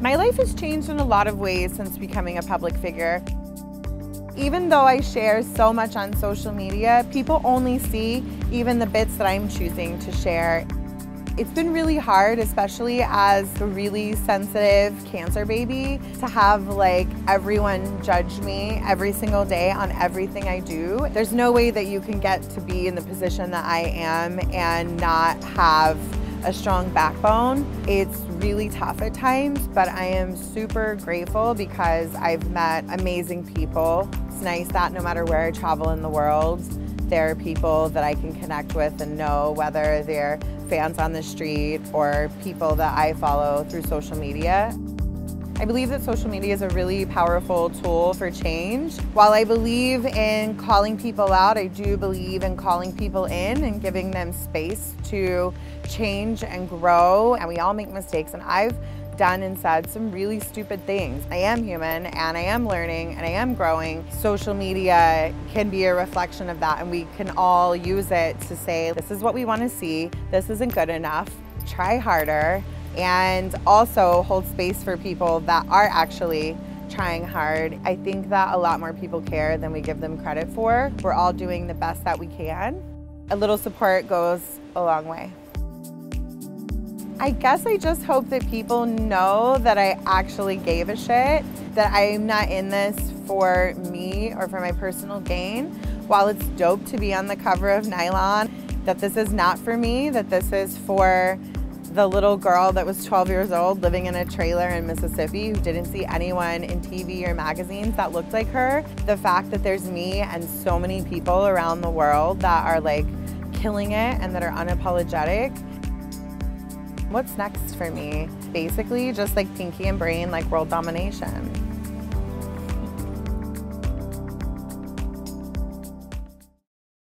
My life has changed in a lot of ways since becoming a public figure. Even though I share so much on social media, people only see even the bits that I'm choosing to share. It's been really hard, especially as a really sensitive cancer baby, to have like everyone judge me every single day on everything I do. There's no way that you can get to be in the position that I am and not have a strong backbone. It's really tough at times, but I am super grateful because I've met amazing people. It's nice that no matter where I travel in the world, there are people that I can connect with and know whether they're fans on the street or people that I follow through social media. I believe that social media is a really powerful tool for change. While I believe in calling people out, I do believe in calling people in and giving them space to change and grow. And we all make mistakes, and I've done and said some really stupid things. I am human and I am learning and I am growing. Social media can be a reflection of that and we can all use it to say, this is what we want to see, this isn't good enough, try harder, and also hold space for people that are actually trying hard. I think that a lot more people care than we give them credit for. We're all doing the best that we can. A little support goes a long way. I guess I just hope that people know that I actually gave a shit, that I'm not in this for me or for my personal gain. While it's dope to be on the cover of Nylon, that this is not for me, that this is for the little girl that was 12 years old living in a trailer in Mississippi who didn't see anyone in TV or magazines that looked like her. The fact that there's me and so many people around the world that are like killing it and that are unapologetic What's next for me? Basically, just like Pinky and Brain, like world domination.